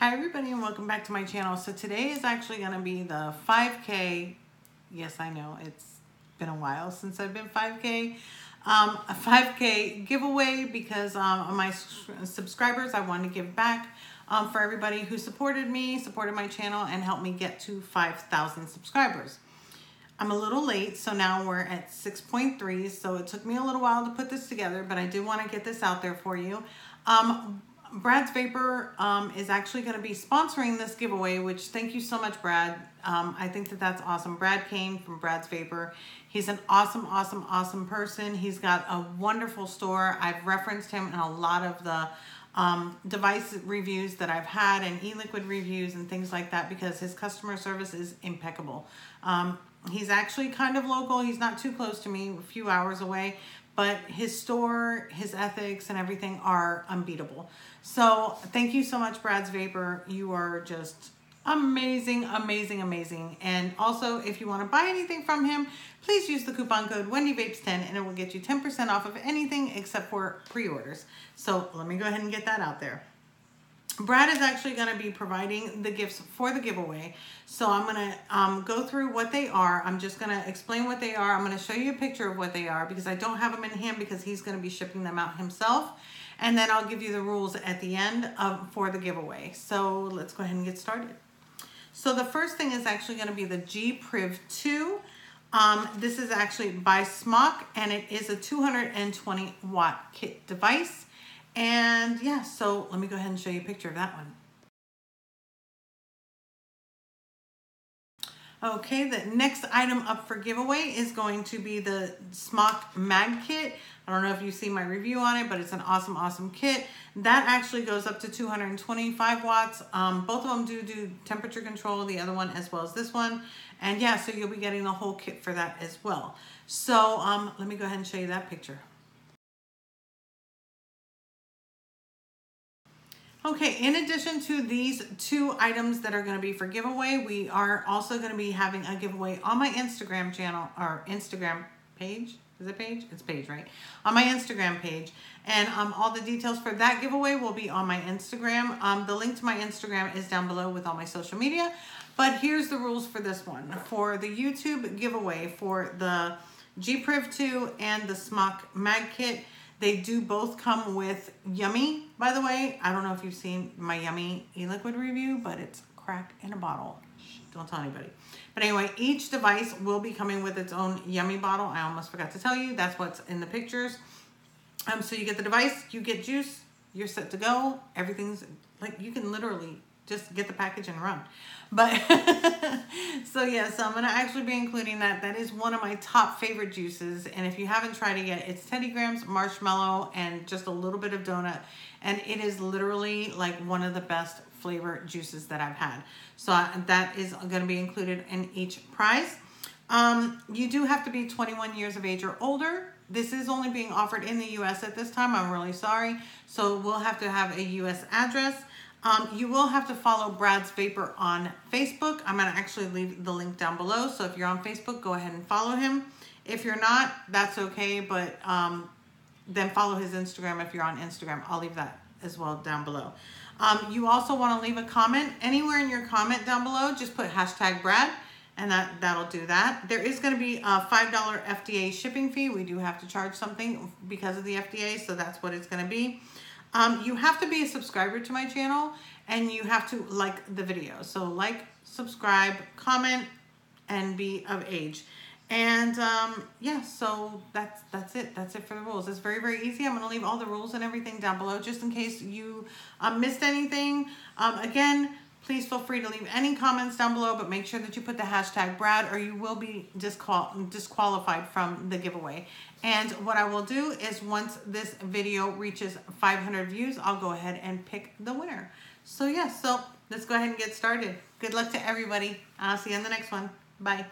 Hi everybody and welcome back to my channel. So today is actually going to be the 5k, yes I know it's been a while since I've been 5k, um, a 5k giveaway because um, my subscribers I want to give back um, for everybody who supported me, supported my channel and helped me get to 5,000 subscribers. I'm a little late, so now we're at 6.3, so it took me a little while to put this together, but I did want to get this out there for you. Um, Brad's Vapor um, is actually going to be sponsoring this giveaway, which thank you so much, Brad. Um, I think that that's awesome. Brad came from Brad's Vapor. He's an awesome, awesome, awesome person. He's got a wonderful store. I've referenced him in a lot of the um, device reviews that I've had and e-liquid reviews and things like that because his customer service is impeccable. Um, he's actually kind of local. He's not too close to me, a few hours away, but his store, his ethics, and everything are unbeatable. So thank you so much, Brad's Vapor. You are just amazing, amazing, amazing. And also, if you want to buy anything from him, please use the coupon code WendyVapes10 and it will get you 10% off of anything except for pre-orders. So let me go ahead and get that out there. Brad is actually going to be providing the gifts for the giveaway. So I'm going to um, go through what they are. I'm just going to explain what they are. I'm going to show you a picture of what they are because I don't have them in hand because he's going to be shipping them out himself. And then I'll give you the rules at the end of, for the giveaway. So let's go ahead and get started. So the first thing is actually going to be the G Priv 2. Um, this is actually by Smok and it is a 220 watt kit device. And yeah, so let me go ahead and show you a picture of that one. Okay, the next item up for giveaway is going to be the Smok Mag Kit. I don't know if you see my review on it, but it's an awesome, awesome kit. That actually goes up to 225 watts. Um, both of them do do temperature control, the other one as well as this one. And yeah, so you'll be getting the whole kit for that as well. So um, let me go ahead and show you that picture. Okay, in addition to these two items that are going to be for giveaway, we are also going to be having a giveaway on my Instagram channel, or Instagram page. Is it page? It's page, right? On my Instagram page. And um, all the details for that giveaway will be on my Instagram. Um, the link to my Instagram is down below with all my social media. But here's the rules for this one. For the YouTube giveaway for the G-Priv 2 and the Smok Mag Kit, they do both come with Yummy, by the way. I don't know if you've seen my Yummy e-liquid review, but it's crack in a bottle. Shh, don't tell anybody. But anyway, each device will be coming with its own Yummy bottle. I almost forgot to tell you. That's what's in the pictures. Um, so you get the device, you get juice, you're set to go. Everything's like you can literally just get the package and run. But so yeah, so I'm gonna actually be including that. That is one of my top favorite juices. And if you haven't tried it yet, it's Teddy Grahams, marshmallow, and just a little bit of donut. And it is literally like one of the best flavor juices that I've had. So that is gonna be included in each prize. Um, you do have to be 21 years of age or older. This is only being offered in the US at this time. I'm really sorry. So we'll have to have a US address. Um, you will have to follow Brad's Vapor on Facebook. I'm going to actually leave the link down below. So if you're on Facebook, go ahead and follow him. If you're not, that's okay. But um, then follow his Instagram if you're on Instagram. I'll leave that as well down below. Um, you also want to leave a comment. Anywhere in your comment down below, just put hashtag Brad and that, that'll do that. There is going to be a $5 FDA shipping fee. We do have to charge something because of the FDA, so that's what it's going to be. Um, you have to be a subscriber to my channel and you have to like the video. So like, subscribe, comment, and be of age. And um, yeah, so that's that's it. That's it for the rules. It's very, very easy. I'm going to leave all the rules and everything down below just in case you um, missed anything. Um, again, please feel free to leave any comments down below, but make sure that you put the hashtag Brad or you will be disqual disqualified from the giveaway. And what I will do is once this video reaches 500 views, I'll go ahead and pick the winner. So yeah, so let's go ahead and get started. Good luck to everybody. I'll see you in the next one. Bye.